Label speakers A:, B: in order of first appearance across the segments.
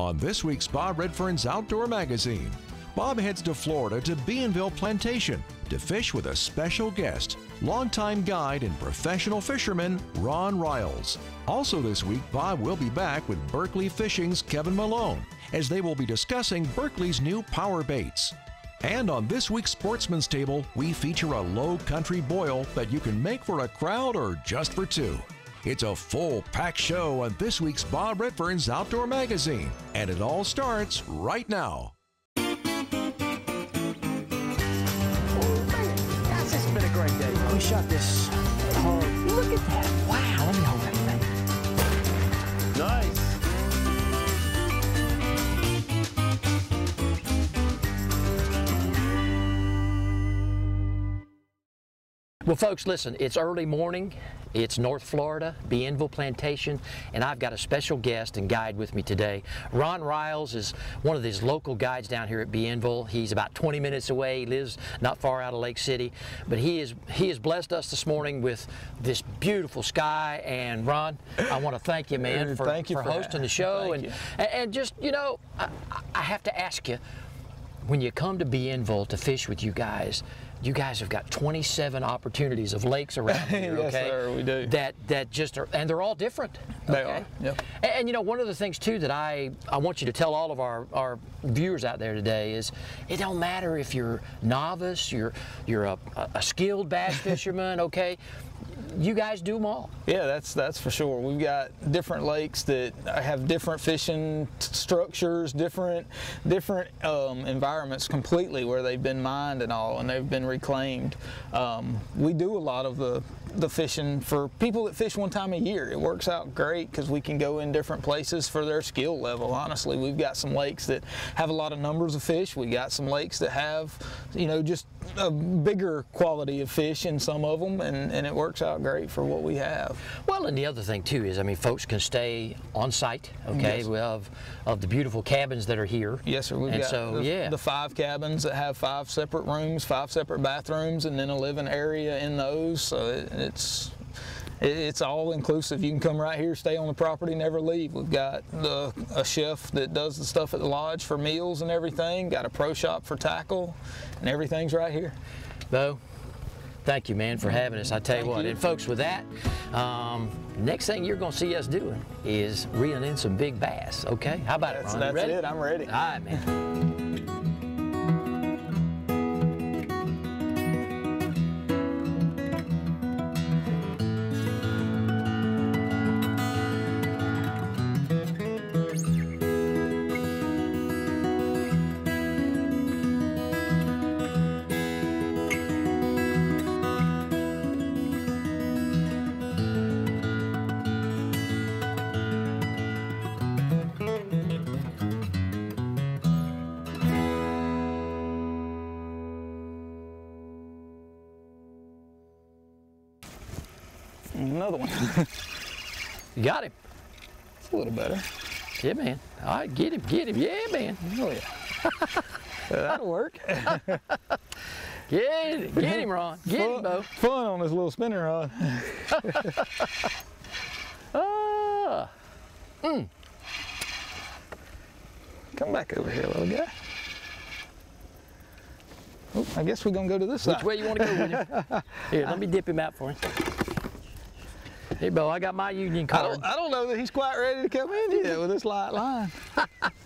A: On this week's Bob Redfern's Outdoor Magazine, Bob heads to Florida to Bienville Plantation to fish with a special guest, longtime guide and professional fisherman Ron Ryals. Also this week, Bob will be back with Berkley Fishing's Kevin Malone as they will be discussing Berkley's new power baits. And on this week's Sportsman's Table, we feature a low country boil that you can make for a crowd or just for two. It's a full packed show on this week's Bob Redfern's Outdoor Magazine, and it all starts right now.
B: This has been a great day. We shot this. Look at that. Wow, Well, folks, listen, it's early morning. It's North Florida, Bienville Plantation, and I've got a special guest and guide with me today. Ron Ryals is one of these local guides down here at Bienville. He's about 20 minutes away. He lives not far out of Lake City, but he is he has blessed us this morning with this beautiful sky. And Ron, I want to thank you, man, for,
C: Thank you
B: for
C: for
B: hosting the show. And, and and just you know, I, I have to ask you when you come to Bienville to fish with you guys, you guys have got 27 opportunities of lakes around here,
C: Yes,
B: okay?
C: sir, we do.
B: That that just are, and they're all different.
C: They
B: okay?
C: are, yep.
B: And, and, you know, one of the things too that I I want you to tell all of our our viewers out there today is it don't matter if you're novice, you're you're a, a skilled bass fisherman, okay? You guys do them all.
C: Yeah, that's that's for sure. We've got different lakes that have different fishing structures, different different um, environments completely where they've been mined and all, and they've been reclaimed. Um, we do a lot of the the fishing for people that fish one time a year. It works out great because we can go in different places for their skill level. Honestly, we've got some lakes that have a lot of numbers of fish. We got some lakes that have, you know, just a bigger quality of fish in some of them, and, and it works out great for what we have.
B: Well, and the other thing too is, I mean, folks can stay on site, okay,
C: Yes.
B: We have of the beautiful cabins that are here.
C: Yes, sir. We've
B: and
C: got
B: so,
C: the,
B: yeah.
C: the five cabins that have five separate rooms, five separate bathrooms, and then a living area in those. So it, it's it's all inclusive. You can come right here, stay on the property, never leave. We've got the, a chef that does the stuff at the lodge for meals and everything. Got a pro shop for tackle, and everything's right here.
B: Bo, thank you, man, for having us. I tell you
C: Thank
B: what,
C: you.
B: and folks, with that, um, next thing you're going to see us doing is reeling in some big bass. Okay, how about
C: That's,
B: it, Ron?
C: That's
B: ready?
C: it. I'm ready.
B: All right, man. Got him.
C: it's a little better.
B: Yeah, man. All right, get him, get him. Yeah, man.
C: Oh yeah. That'll work.
B: Get him, get him, Ron. Get him,
C: fun,
B: Bo.
C: fun on this little spinner rod.
B: Ah.
C: Come back over here, little guy. Oh, I guess we're gonna go to this
B: Which
C: side.
B: way you want to go him? Here, let me dip him out for you. Hey, Bo, I got my union
C: I
B: card.
C: don't, I don't know that he's quite ready to come in yet with this light line.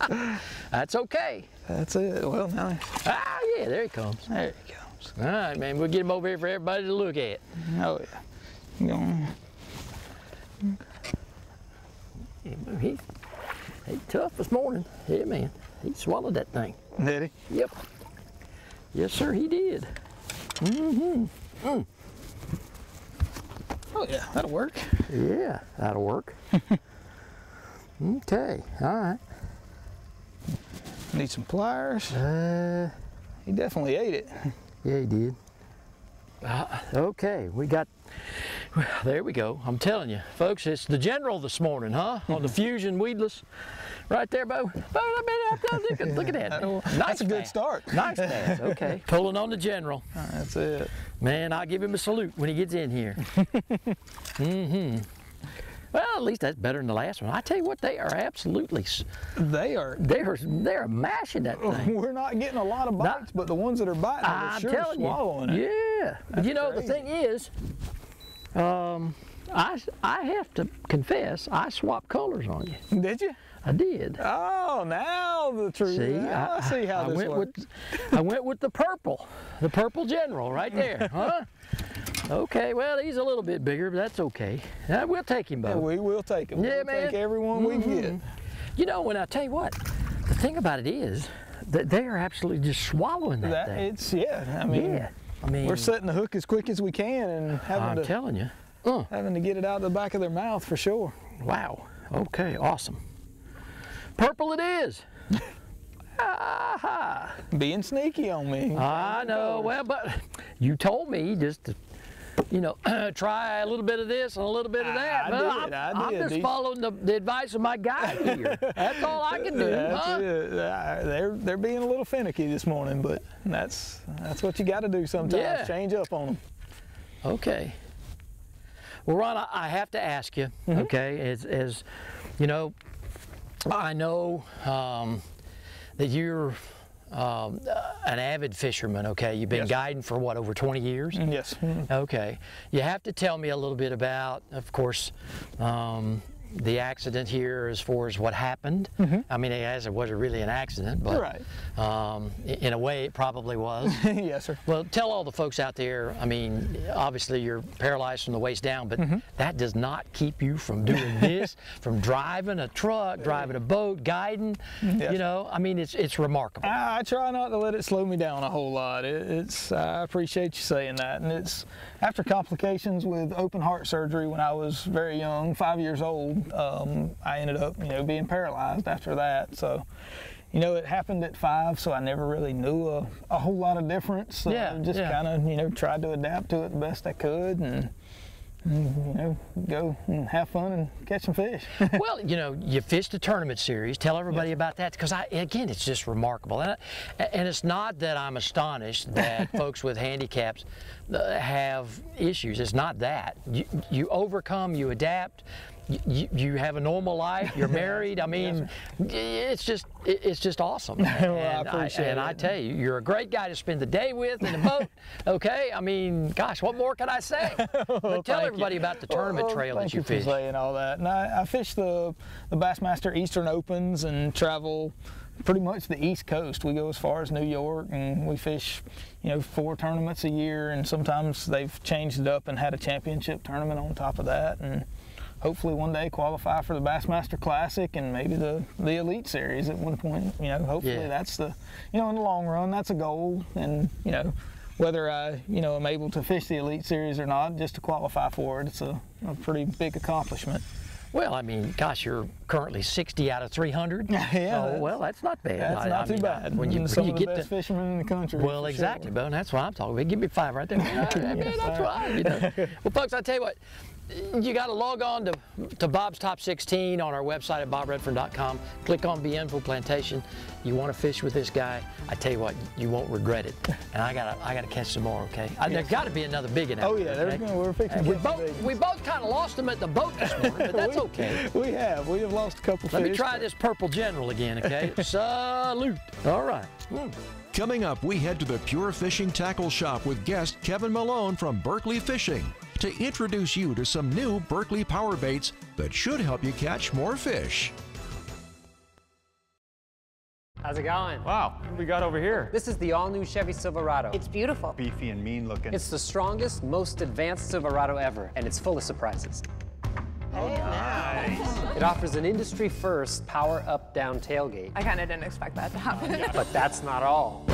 B: That's okay.
C: That's it. Well, now
B: Ah, yeah, there he comes.
C: there he comes.
B: All right, man, we'll get him over here for everybody to look at.
C: Oh yeah.
B: He, he tough this morning. Yeah, man. He swallowed that thing.
C: Did he?
B: Yep. Yes, sir, he did.
C: Oh yeah, that'll work.
B: Yeah, that'll work. okay, all right.
C: Need some pliers.
B: Uh,
C: He definitely ate it.
B: yeah, he did. Uh, okay, we got. Well, there we go. I'm telling you, folks, it's the general this morning, huh? On the Fusion weedless, right there, Bo. Bo, look, at- that. Nice
C: That's a good start.
B: Nice bass. Okay, pulling on the general.
C: That's it.
B: Man, I'll give him a salute when he gets in here. mm-hmm. Well, at least that's better than the last one. I tell you what, they are absolutely.
C: They are.
B: they're they're mashing that thing.
C: We're not getting a lot of
B: Not-
C: bites, but the ones that are biting are
B: I'm
C: sure
B: telling
C: swallowing
B: you.
C: it.
B: Yeah. But you know, the thing is, um, I, I have to confess, I swapped colors on you.
C: Did you?
B: I did.
C: Oh, now the truth.
B: See,
C: Now I, see how
B: I
C: this
B: went
C: works.
B: with I went with the purple, the purple general right there, huh? Okay, well he's a little bit bigger, but that's okay. Uh, we'll take him,
C: Yeah, we will take him.
B: Yeah,
C: we'll
B: man.
C: Take everyone we can get.
B: You know, when I tell you what, the thing about it is that they are absolutely just swallowing that,
C: That
B: thing.
C: it's yeah. I mean,
B: yeah, I mean,
C: we're setting the hook as quick as we can and having
B: I'm
C: to
B: telling you. Uh,
C: having to get it out of the back of their mouth for sure.
B: wow. Okay, awesome. Purple it is. Aha.
C: Being sneaky on me.
B: I know. Well, but you told me just to, you know, try a little bit of this and a little bit of that.
C: I
B: Well,
C: did,
B: I'm,
C: I
B: I'm just following the, the advice of my guide here. That's all I can do.
C: That's
B: huh?
C: it. Uh, They're they're being a little finicky this morning, but that's that's what you got to do sometimes.
B: Yeah.
C: Change up on them.
B: Okay. Well, Ron, I, have to ask you.
C: Mm-hmm.
B: Okay, as, as you know, I know um, that you're um, uh, an avid fisherman. Okay, you've been
C: Yes.
B: guiding for what over 20 years.
C: Yes.
B: Okay. You have to tell me a little bit about, of course, um, the accident here as far as what happened. I mean, as it wasn't really an accident, but
C: Right.
B: um, in a way it probably was.
C: yes, sir.
B: well, tell all the folks out there, I mean, obviously you're paralyzed from the waist down, but
C: Mm-hmm.
B: that does not keep you from doing this, from driving a truck, driving a boat, guiding.
C: Yes.
B: You know, I mean, it's, it's remarkable.
C: I, I try not to let it slow me down a whole lot. It, it's I appreciate you saying that, and it's after complications with open heart surgery when I was very young, five years old. Um, I ended up, you know, being paralyzed after that. So, you know, it happened at five, so I never really knew a, a whole lot of difference. So
B: Yeah,
C: I just
B: yeah.
C: kind of, you know, tried to adapt to it the best I could, and, and you know, go and have fun and catch some fish.
B: well, you know, you fished a tournament series. Tell everybody about that because I, again, it's just remarkable. And, I, and it's not that I'm astonished that folks with handicaps uh, have issues. It's not that. You, you overcome, you adapt. You, you have a normal life. You're married. I mean, it's just it's just awesome.
C: I
B: and
C: appreciate
B: and I tell you, you're a great guy to spend the day with in the boat. Okay, I mean, gosh, what more can I say? But tell
C: Thank you.
B: everybody about the tournament
C: Well,
B: trail
C: thank
B: that you,
C: you for
B: fished.
C: saying all that. And I, I fish the the Bassmaster Eastern Opens and travel pretty much the East Coast. We go as far as New York and we fish, you know, four tournaments a year. And sometimes they've changed it up and had a championship tournament on top of that. And hopefully one day qualify for the Bassmaster Classic and maybe the the Elite Series at one point. You know, hopefully
B: Yeah.
C: that's the, you know, in the long run that's a goal. And you know whether I, you know, am able to fish the Elite Series or not, just to qualify for it, it's a, a pretty big accomplishment.
B: Well, I mean, gosh, you're currently 60 out of 300.
C: Yeah,
B: Oh,
C: that's-
B: well, that's not bad.
C: That's
B: I-
C: not
B: I
C: too
B: mean,
C: bad.
B: When you, when
C: some
B: you
C: of the
B: get
C: best
B: to,
C: fishermen in the country.
B: well, exactly,
C: sure.
B: Bo, and that's what I'm talking about. Give me five right there. Yeah, man, that's. You know. Well, folks, I tell you what, you got to log on to, to Bob's Top 16 on our website at bobredfern.com. Click on Bienville Plantation. You want to fish with this guy? I tell you what, you won't regret it. And I gotta, I gotta catch some more. Okay? I, there's got to be another big one.
C: Oh
B: there,
C: yeah, there's
B: okay?
C: gonna, we're fixing
B: And
C: to
B: we
C: get some
B: both,
C: big
B: we both kind of lost them at the boat this morning, but that's
C: we,
B: okay.
C: We have. We have lost a couple
B: Let
C: fish.
B: me try this purple general again, okay? Salute. All right. Mm.
A: Coming up, we head to the Pure Fishing Tackle Shop with guest Kevin Malone from Berkley Fishing to introduce you to some new Berkley power baits that should help you catch more fish.
D: How's it going?
E: Wow, what do we got over here?
D: This is the all-new Chevy Silverado.
F: It's beautiful.
E: Beefy and mean looking.
D: It's the strongest, most advanced Silverado ever, and it's full of surprises. Oh, it offers an industry-first power up-down tailgate.
F: I kind of didn't expect that to happen.
D: But that's not all.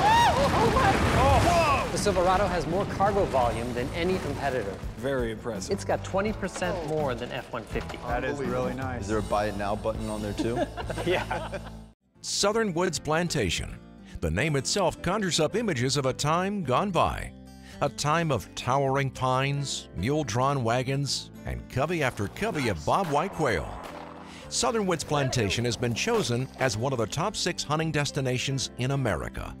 E: Oh,
D: The Silverado has more cargo volume than any competitor.
E: Very impressive.
D: It's got 20% more than F-150.
E: that is really nice.
G: Is there a buy it now button on there too?
D: Yeah.
A: Southern Woods Plantation. The name itself conjures up images of a time gone by. A time of towering pines, mule drawn wagons, and covey after covey of bob white quail. Southern Woods Plantation has been chosen as one of the top six hunting destinations in America.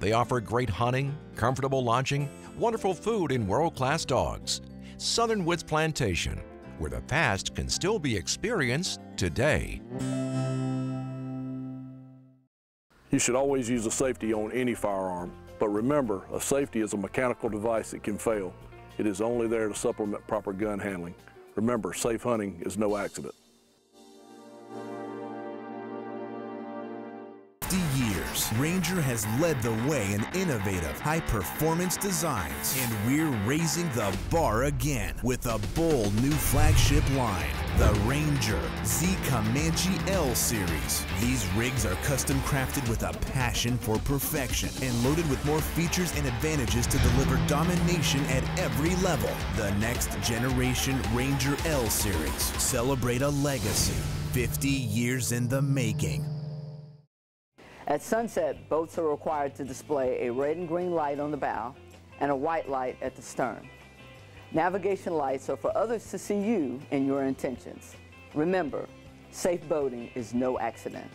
A: They offer great hunting, comfortable lodging, wonderful food, and world class dogs. Southern Woods Plantation, where the past can still be experienced today.
H: You should always use a safety on any firearm, but remember, a safety is a mechanical device that can fail. It is only there to supplement proper gun handling. Remember, safe hunting is no accident.
I: Ranger has led the way in innovative, high performance designs, and we're raising the bar again with a bold new flagship line the Ranger Z Comanche L Series. These rigs are custom crafted with a passion for perfection and loaded with more features and advantages to deliver domination at every level. The next generation Ranger L Series. Celebrate a legacy 50 years in the making.
J: At sunset, boats are required to display a red and green light on the bow and a white light at the stern. Navigation lights are for others to see you and your intentions. Remember, safe boating is no accident.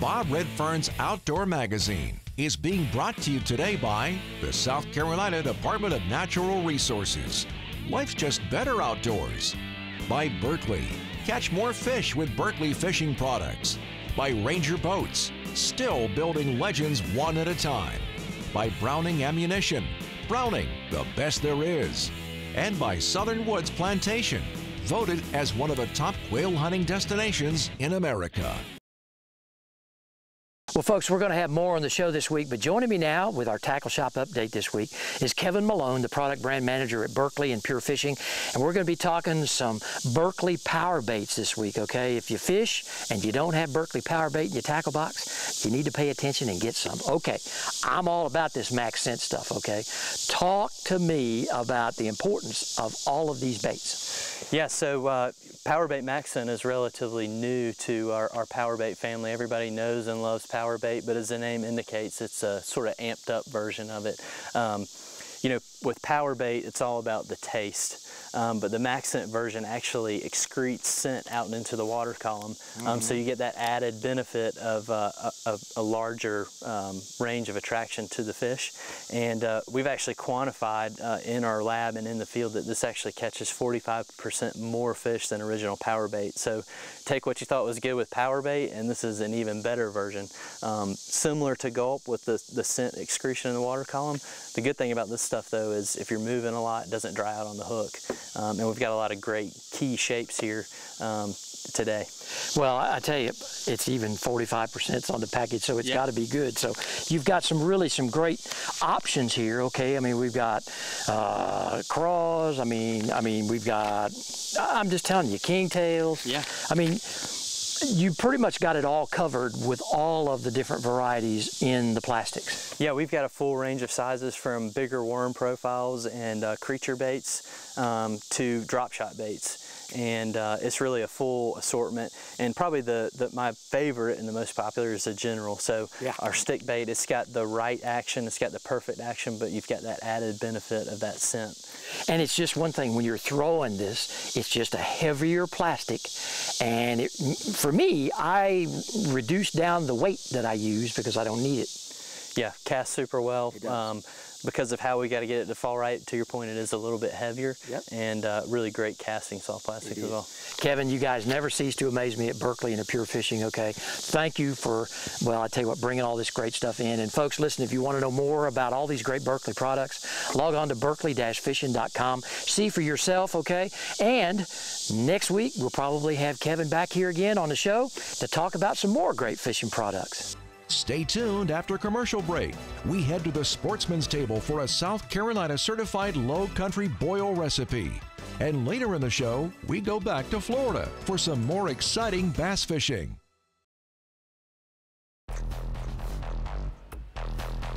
A: Bob Redfern's Outdoor Magazine is being brought to you today by the South Carolina Department of Natural Resources. Life's just better outdoors. By Berkley. Catch more fish with Berkley Fishing Products. By Ranger Boats. Still building legends one at a time. By Browning Ammunition. Browning, the best there is. And by Southern Woods Plantation. Voted as one of the top quail hunting destinations in America.
B: Well, folks, we're going to have more on the show this week, but joining me now with our Tackle Shop update this week is Kevin Malone, the product brand manager at Berkley and Pure Fishing, and we're going to be talking some Berkley power baits this week, okay? If you fish and you don't have Berkley power bait in your tackle box, you need to pay attention and get some. Okay, I'm all about this Max Scent stuff, okay? Talk to me about the importance of all of these baits.
K: Yeah, so uh, Powerbait Max Scent is relatively new to our, our Powerbait family. Everybody knows and loves Powerbait, but as the name indicates, it's a sort of amped up version of it. Um, you know, with power bait, it's all about the taste. Um, but the Max Scent version actually excretes scent out into the water column. Um, mm -hmm. So you get that added benefit of uh, a, a, larger um, range of attraction to the fish. And uh, we've actually quantified uh, in our lab and in the field that this actually catches 45% more fish than original power bait. So take what you thought was good with power bait and this is an even better version. Um, similar to gulp with the, the scent excretion in the water column. The good thing about this stuff though is if you're moving a lot, it doesn't dry out on the hook. Um, and we've got a lot of great key shapes here um, today.
B: Well, I tell you, it's even 45% on the package, so it's got to be good. So you've got some really some great options here. Okay, I mean we've got uh, craws. I mean, I mean we've got. I'm just telling you, kingtails.
K: Yeah.
B: I mean, you pretty much got it all covered with all of the different varieties in the plastics.
K: Yeah, we've got a full range of sizes from bigger worm profiles and uh, creature baits um, to drop shot baits and uh, it's really a full assortment and probably the, the, my favorite and the most popular is the general. So yeah. our stick bait it's got the right action it's got the perfect action but you've got that added benefit of that scent.
B: And it's just one thing when you're throwing this it's just a heavier plastic and it, for me I reduce down the weight that I use because I don't need it.
K: Yeah casts super well. Um, because of how we got to get it to fall right, to your point, it is a little bit heavier
B: yep.
K: and uh, really great casting soft plastic as well.
B: Kevin, you guys never cease to amaze me at Berkley and at Pure Fishing, okay? Thank you for, well, I tell you what, bringing all this great stuff in. And folks, listen, if you want to know more about all these great Berkley products, log on to berkley-fishing.com. See for yourself, okay? And next week, we'll probably have Kevin back here again on the show to talk about some more great fishing products.
A: Stay tuned after commercial break. We head to the sportsman's table for a South Carolina certified low country boil recipe. And later in the show, we go back to Florida for some more exciting bass fishing.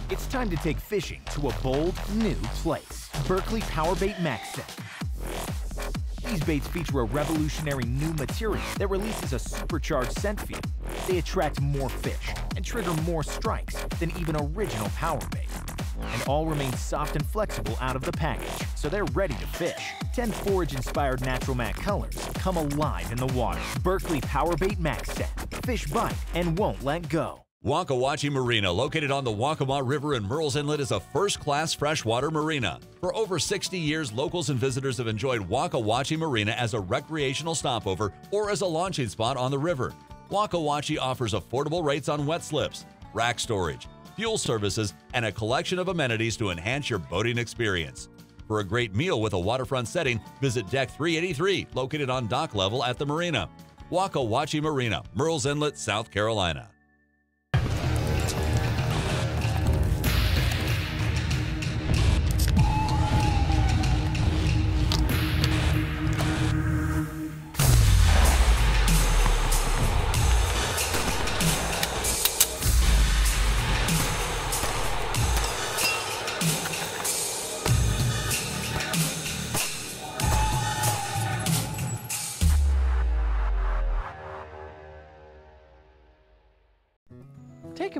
L: It's time to take fishing to a bold, new place. Berkley Powerbait Max Scent. These baits feature a revolutionary new material that releases a supercharged scent field. They attract more fish and trigger more strikes than even original power bait. And all remain soft and flexible out of the package, so they're ready to fish. 10 forage-inspired natural matte colors come alive in the water. Berkley Power Bait Max Scent. Fish bite and won't let go.
M: Wacca Wache Marina, located on the Waccamaw River in Murrells Inlet, is a first class freshwater marina. For over 60 years, locals and visitors have enjoyed Wacca Wache Marina as a recreational stopover or as a launching spot on the river. Wacca Wache offers affordable rates on wet slips, rack storage, fuel services, and a collection of amenities to enhance your boating experience. For a great meal with a waterfront setting, visit Deck 383, located on dock level at the marina. Wacca Wache Marina, Murrells Inlet, South Carolina.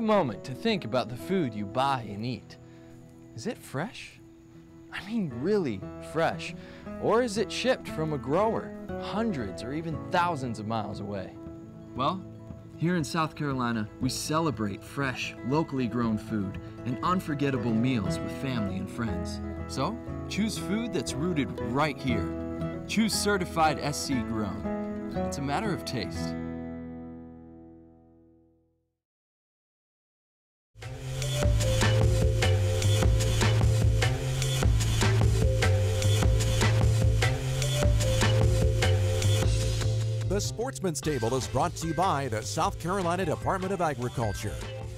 N: Moment to think about the food you buy and eat. Is it fresh? I mean, really fresh. Or is it shipped from a grower, hundreds or even thousands of miles away? Well, here in South Carolina, we celebrate fresh, locally grown food and unforgettable meals with family and friends. So, choose food that's rooted right here. Choose certified SC grown. It's a matter of taste.
A: Sportsman's Table is brought to you by the South Carolina Department of Agriculture.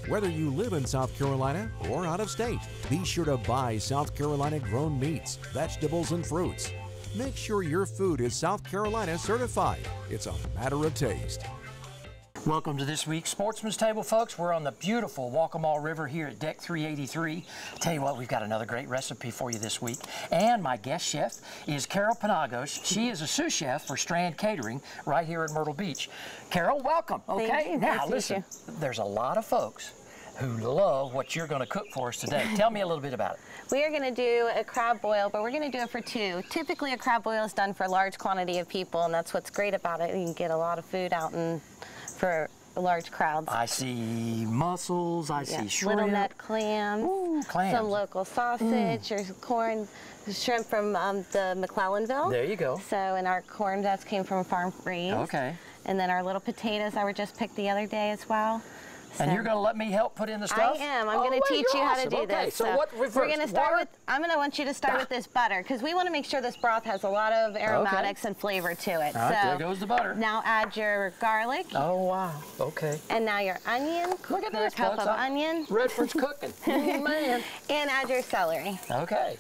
A: Whether you live in South Carolina or out of state, be sure to buy South Carolina grown meats, vegetables, and fruits. Make sure your food is South Carolina certified. It's a matter of taste.
B: Welcome to this week's Sportsman's Table, folks. We're on the beautiful Waccamaw River here at Deck 383. Tell you what, we've got another great recipe for you this week. And my guest chef is Carol Panagos. She is a sous chef for Strand Catering right here in Myrtle Beach. Carol, welcome.
F: Thank
B: Okay,
F: you.
B: now
F: Nice
B: listen, there's a lot of folks who love what you're going to cook for us today. Tell me a little bit about it.
F: We are going to do a crab boil, but we're going to do it for two. Typically, a crab boil is done for a large quantity of people, and that's what's great about it. You can get a lot of food out and for large crowds.
B: I see mussels, I
F: Yeah,
B: see shrimp.
F: Little nut clams,
B: clams.
F: some local sausage, or corn, shrimp from um, the McClellanville.
B: There you go.
F: So, and our corn nuts came from farm raised.
B: Okay.
F: And then our little potatoes that were just picked the other day as well.
B: And
F: So-
B: you're going to let me help put in the stuff?
F: I am. I'm
B: Oh,
F: going to teach you how to
B: awesome.
F: do
B: okay,
F: this.
B: So, what we
F: we're going to start
B: Water?
F: with. I'm going to want you to start ah. with this butter because we want to make sure this broth has a lot of aromatics and flavor to it.
B: All right,
F: so
B: there goes the butter.
F: Now add your garlic.
B: Oh wow. Okay.
F: And now your onion.
B: Look at this,
F: cup of onion.
B: Redfern's cooking. Oh, man.
F: And add your celery.
B: Okay.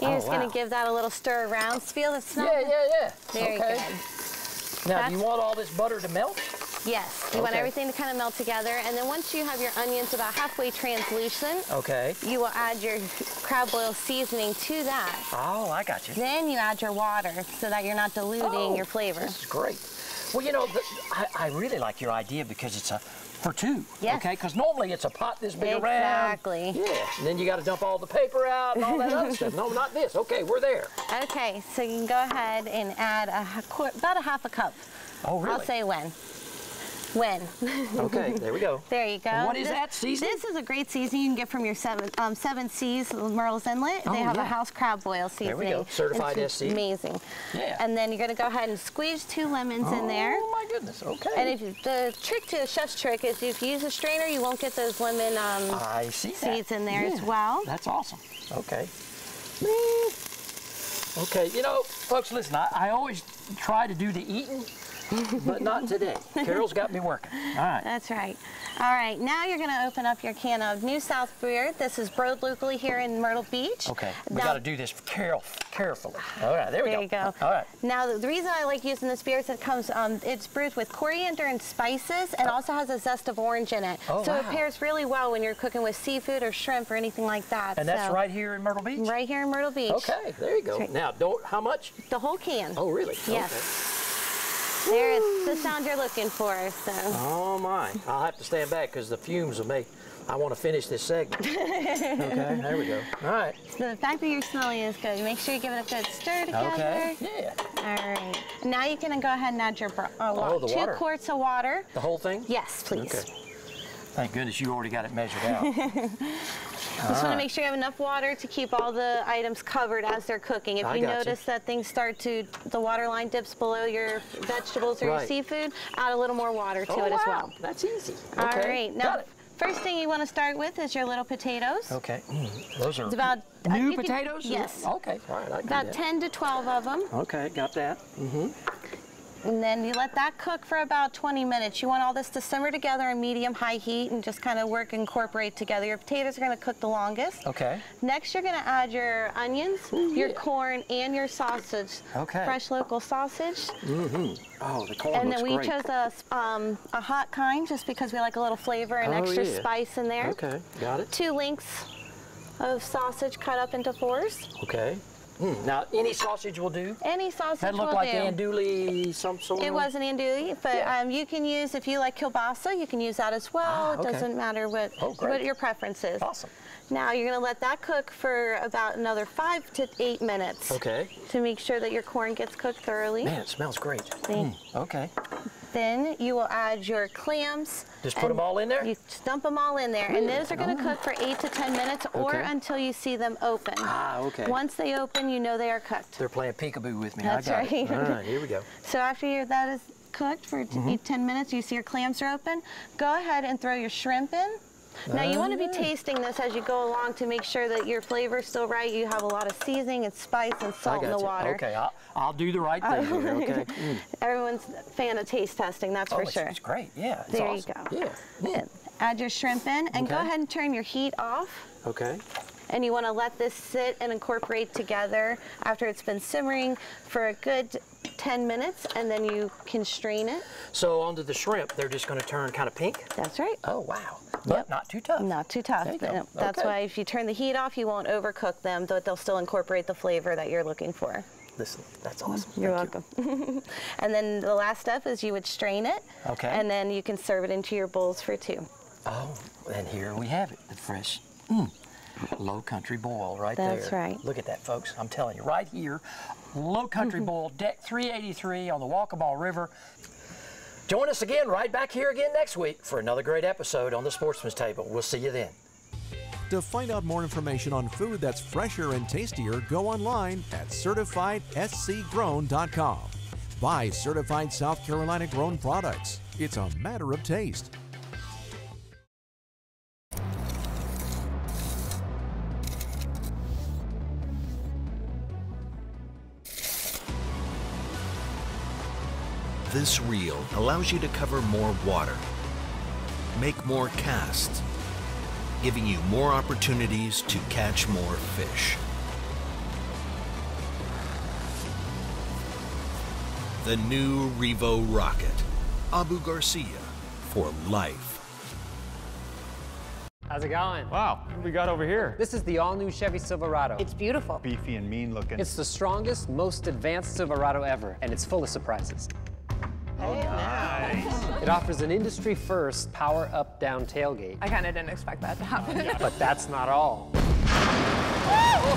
F: You're
B: Oh,
F: just going to give that a little stir around. Feel the smell.
B: Yeah, yeah, yeah.
F: Very
B: okay.
F: good.
B: Now, do you want all this butter to melt?
F: Yes, you want everything to kind of melt together. And then once you have your onions about halfway translucent,
B: Okay.
F: you will add your crab boil seasoning to that.
B: Oh, I got you.
F: Then you add your water so that you're not diluting
B: Oh,
F: your flavor.
B: This is great. Well, you know, the, I, I really like your idea because it's a for two.
F: Yes.
B: Okay, because normally it's a pot this big around.
F: Exactly.
B: Yeah. And then you got to dump all the paper out and all that other stuff. No, not this. Okay, we're there.
F: Okay, so you can go ahead and add a about a half a cup.
B: Oh, really?
F: I'll say when. When.
B: Okay, there we go.
F: There you go.
B: And what is
F: This-
B: that seasoning?
F: This is a great seasoning you can get from your Seven, um, seven Seas, Murrells Inlet.
B: Oh,
F: they have
B: yeah.
F: a house crab boil
B: There
F: seasoning.
B: we go. Certified
F: it's
B: SC.
F: Amazing.
B: Yeah.
F: And then you're going to go ahead and squeeze two lemons in there.
B: Oh my goodness. Okay.
F: And if you, the trick to a chef's trick is if you use a strainer, you won't get those lemon um,
B: I see that.
F: seeds in there as
B: Yeah,
F: well.
B: That's awesome. Okay. Okay, you know, folks, listen, I, I always try to do the eating, but not today. Carol's got me working. All right.
F: That's right. All right, now you're going to open up your can of New South beer. This is brewed locally here in Myrtle Beach.
B: Okay, we
F: Now-
B: got to do this careful, carefully. All right, there we
F: There
B: go.
F: you go.
B: All right.
F: Now, the, reason I like using this beer is it comes, um, it's brewed with coriander and spices and also has a zest of orange in it.
B: Oh,
F: so it pairs really well when you're cooking with seafood or shrimp or anything like that.
B: And that's right here in Myrtle Beach?
F: Right here in Myrtle Beach.
B: Okay, there you go.
F: Right.
B: Now, don't, how much?
F: The whole can.
B: Oh, really?
F: Yes. There is the sound you're looking for. So.
B: Oh, my. I'll have to stand back because the fumes will make, I want to finish this segment. okay, there we go. All right.
F: So the fact that you're smelling is good. Make sure you give it a good stir together.
B: Okay, yeah.
F: All right. Now you can go ahead and add your uh,
B: Oh, the
F: two
B: water.
F: quarts of water.
B: The whole thing?
F: Yes, please.
B: Okay. Thank goodness you already got it measured out.
F: Just want to make sure you have enough water to keep all the items covered as they're cooking. If
B: I
F: you notice that things start to, the water line dips below your vegetables or your seafood, add a little more water to
B: Oh,
F: it as well.
B: That's easy.
F: All
B: Okay,
F: right. Now, first thing you want to start with is your little potatoes.
B: Okay. Mm, those are
F: It's about uh,
B: new
F: can-
B: potatoes?
F: yes.
B: Okay. All right. I
F: About. 10 to 12 of them.
B: Okay, got that. Mm-hmm.
F: And then you let that cook for about 20 minutes. You want all this to simmer together in medium-high heat and just kind of work incorporate together. Your potatoes are going to cook the longest.
B: Okay.
F: Next, you're going to add your onions, your corn, and your sausage.
B: Okay.
F: Fresh local sausage.
B: Mm-hmm. Oh, the corn
F: and then we
B: great.
F: chose a, um, a hot kind just because we like a little flavor and
B: Oh,
F: extra
B: yeah.
F: spice in there.
B: Okay, got it.
F: Two links of sausage cut up into fours.
B: Okay. Mm, Now, any sausage will do.
F: Any sausage
B: That looked like
F: do.
B: andouille, some sort
F: It was an andouille, but
B: Yeah.
F: um, you can use, if you like kielbasa, you can use that as well.
B: Ah,
F: It doesn't matter what,
B: Oh,
F: what your preference is.
B: Awesome.
F: Now you're gonna let that cook for about another five to eight minutes.
B: Okay.
F: To make sure that your corn gets cooked thoroughly.
B: Man, it smells great. Mm, okay.
F: Then you will add your clams.
B: Just put them all in there?
F: You dump them all in there, and those are gonna
B: Oh.
F: cook for eight to 10 minutes or
B: Okay.
F: until you see them open.
B: Ah, okay.
F: Once they open, you know they are cooked.
B: They're playing peekaboo with me.
F: That's
B: I got
F: right.
B: It. All right, here we go.
F: So after your, that is cooked for t-
B: Mhm.
F: eight, 10 minutes, you see your clams are open, go ahead and throw your shrimp in. Now you want to be
B: Ah.
F: tasting this as you go along to make sure that your flavor's still right. You have a lot of seasoning and spice and salt in the
B: you.
F: water.
B: Okay, I'll, I'll do the right thing here, okay? Mm.
F: Everyone's a fan of taste testing, that's
B: Oh,
F: for
B: it's-
F: sure.
B: it's great, yeah, it's
F: there
B: awesome.
F: you go.
B: Yeah.
F: Add your shrimp in and go ahead and turn your heat off.
B: Okay.
F: And you want to let this sit and incorporate together after it's been simmering for a good 10 minutes and then you can strain it.
B: So onto the shrimp, they're just going to turn kind of pink?
F: That's right.
B: Oh, wow. But not too tough.
F: Not too tough.
B: There you go.
F: No, That's
B: Okay.
F: why if you turn the heat off, you won't overcook them, but they'll still incorporate the flavor that you're looking for.
B: Listen, that's awesome.
F: You're
B: Thank
F: welcome. and then the last step is you would strain it.
B: Okay.
F: And then you can serve it into your bowls for two.
B: Oh, and here we have it, the fresh mm, low country boil right there.
F: That's right.
B: Look at that, folks. I'm telling you, right here, low country boil, deck 383 on the Waccamaw River. Join us again right back here again next week for another great episode on the Sportsman's Table. We'll see you then.
A: To find out more information on food that's fresher and tastier, go online at certifiedscgrown.com. Buy certified South Carolina grown products. It's a matter of taste.
I: This reel allows you to cover more water, make more casts, giving you more opportunities to catch more fish. The new Revo rocket, Abu Garcia, for life.
D: How's it going?
E: Wow, what do we got over here?
D: This is the all-new Chevy Silverado.
F: It's beautiful.
E: Beefy and mean looking.
D: It's the strongest, most advanced Silverado ever, and it's full of surprises. Oh, it offers an industry-first power up-down tailgate.
O: I kind of didn't expect that to happen.
D: But that's not all.
E: Oh,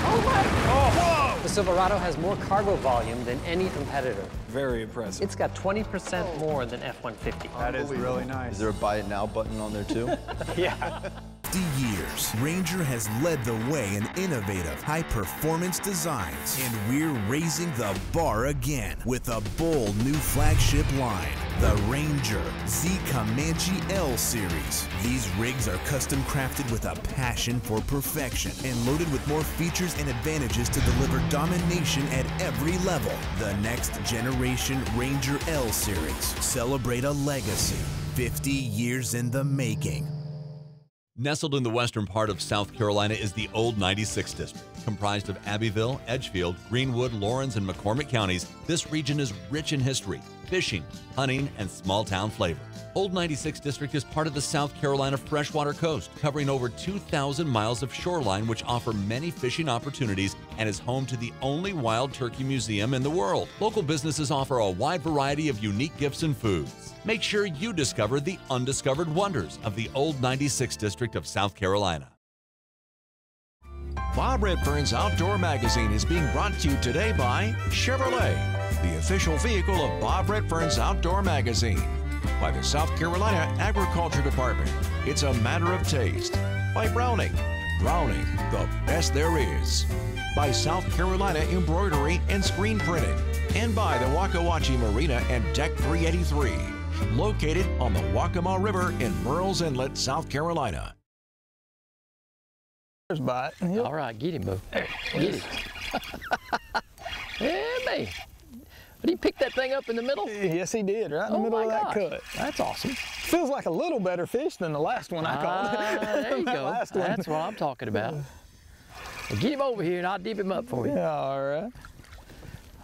E: oh
D: The Silverado has more cargo volume than any competitor.
E: Very impressive.
D: It's got 20% more than F-150.
E: That is really nice.
G: Is there a buy it now button on there too?
D: yeah.
I: 50 years, Ranger has led the way in innovative, high performance designs, and we're raising the bar again with a bold new flagship line, the Ranger Z Comanche L Series. These rigs are custom crafted with a passion for perfection and loaded with more features and advantages to deliver domination at every level. The next generation Ranger L Series. Celebrate a legacy 50 years in the making.
M: Nestled in the western part of South Carolina is the Old 96 District. Comprised of Abbeville, Edgefield, Greenwood, Laurens, and McCormick counties, this region is rich in history, fishing, hunting, and small town flavor. Old 96 District is part of the South Carolina freshwater coast, covering over 2,000 miles of shoreline, which offer many fishing opportunities and is home to the only wild turkey museum in the world. Local businesses offer a wide variety of unique gifts and foods. Make sure you discover the undiscovered wonders of the Old 96 District of South Carolina.
A: Bob Redfern's Outdoor Magazine is being brought to you today by Chevrolet, the official vehicle of Bob Redfern's Outdoor Magazine. by the South Carolina Agriculture Department. It's a matter of taste. By Browning. Browning, the best there is. By South Carolina Embroidery and Screen Printing. And by the Wacca Wache Marina and Deck 383. Located on the Waccamaw River in Murrells Inlet, South Carolina.
C: There's bite.
B: All right, get him, Bo. Get him. yeah, man. Did he pick that thing up in the middle?
C: Yes, he did, right in the
B: Oh
C: middle of that
B: gosh.
C: cut.
B: That's awesome.
C: Feels like a little better fish than the last one I caught.
B: Ah, there you go. That's what I'm talking about. Well, get him over here and I'll dip him up for you.
C: Yeah, all right.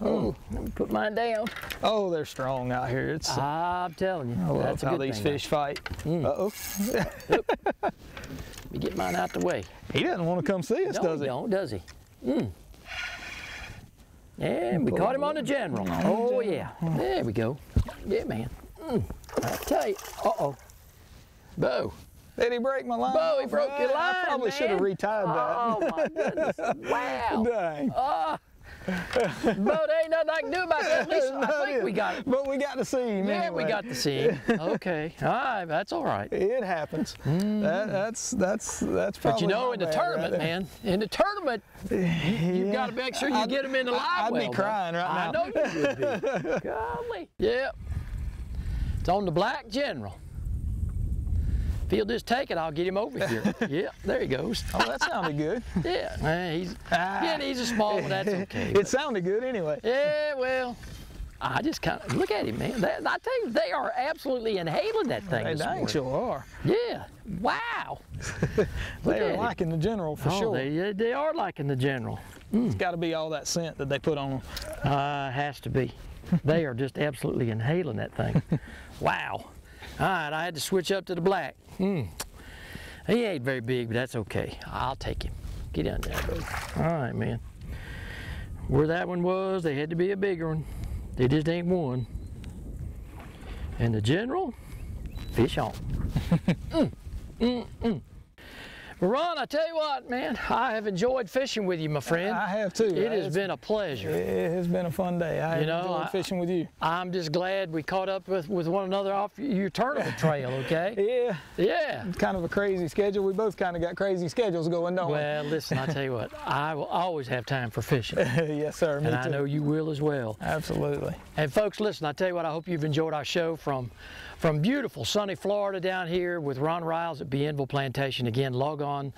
B: Oh, let me put mine down.
C: Oh, they're strong out here. It's
B: I'm telling you,
C: I love
B: that's
C: how these
B: thing,
C: fish fight. Uh-oh.
B: Let me get mine out the way.
C: He doesn't want to come see us,
B: no,
C: does
B: he
C: he?
B: don't, does he? Mm. And we caught him on the general. Oh, yeah. There we go. Yeah, man. Mm. I tell you. Uh-oh. Bo.
C: Did he break my line?
B: Bo, he broke your line,
C: I probably should have
B: man.
C: retied that.
B: Oh, my goodness. Wow.
C: Dang.
B: Ah. There ain't nothing I can do about that. At least I think we got it.
C: But we got to see him
B: Yeah,
C: anyway.
B: we got to see him. Okay. All right, that's all right.
C: It happens. Hmm. That, that's that's that's
B: But you know, in the
C: bad right
B: tournament, man, in the tournament, you've got to make sure you
C: I'd-
B: get him in the live
C: I'd be
B: well, though.
C: crying right
B: I
C: now.
B: know you would be. Golly. Yeah. It's on the Black General. He'll just take it, I'll get him over here. yeah, there he goes.
C: Oh, that sounded good.
B: Yeah, man, he's yeah, he's a small one. That's okay.
C: it sounded good anyway.
B: Yeah, well, I just kind of look at him, man. That, I tell you, they are absolutely inhaling that thing.
C: They dang sure are.
B: Yeah. Wow.
C: They are
B: him.
C: liking the general for
B: oh,
C: sure.
B: They, they are liking the general.
C: It's got to be all that scent that they put on them.
B: Uh, has to be. they are just absolutely inhaling that thing. wow. All right, I had to switch up to the black. Hmm. He ain't very big, but that's okay. I'll take him. Get down there, bro. All right, man. Where that one was, they had to be a bigger one. They just ain't one. And the general, fish on. mm, mm, mm. Well, Ron, I tell you what, man, I have enjoyed fishing with you, my friend.
C: I have too.
B: It has been a pleasure.
C: It has been a fun day. I
B: You know,
C: enjoyed
B: I-
C: fishing with you.
B: I'm just glad we caught up with, with one another off your tournament trail, okay?
C: Yeah.
B: Yeah.
C: It's kind of a crazy schedule. We both kind of got crazy schedules going, don't
B: Well, listen, I tell you what, I will always have time for fishing.
C: we? yes, sir. Me
B: and I
C: too.
B: know you will as well.
C: Absolutely.
B: And folks, listen, I tell you what, I hope you've enjoyed our show from from beautiful sunny Florida down here with Ron Ryals at Bienville Plantation. Again, log on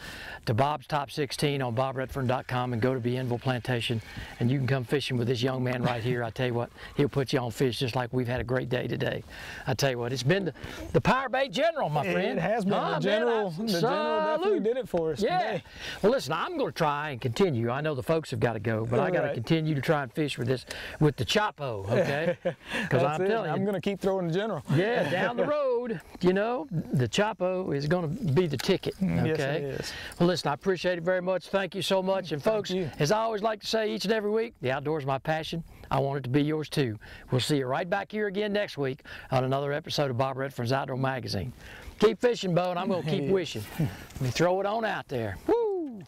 B: to Bob's Top 16 on bobredfern.com and go to Bienville Plantation and you can come fishing with this young man right here. I tell you what, he'll put you on fish just like we've had a great day today. I tell you what, it's been the, the Power Bait General, my friend.
C: It has been.
B: Ah,
C: the
B: man,
C: general,
B: I-
C: the general definitely did it for us
B: Yeah.
C: today.
B: Well, listen, I'm going to try and continue. I know the folks have got to go, but I got to
C: Right.
B: continue to try and fish with this, with the Chapo, okay? Because I'm
C: it.
B: telling you,
C: I'm going to keep throwing the general.
B: yeah, down the road, you know, the Chapo is going to be the ticket. Okay.
C: Mm, Yes, it is.
B: Well, listen, I appreciate it very much. Thank you so much. And folks, as I always like to say each and every week, the outdoors is my passion. I want it to be yours too. We'll see you right back here again next week on another episode of Bob Redfern's Outdoor Magazine. Keep fishing, Bo, and I'm going to keep wishing. Let me throw it on out there. Woo!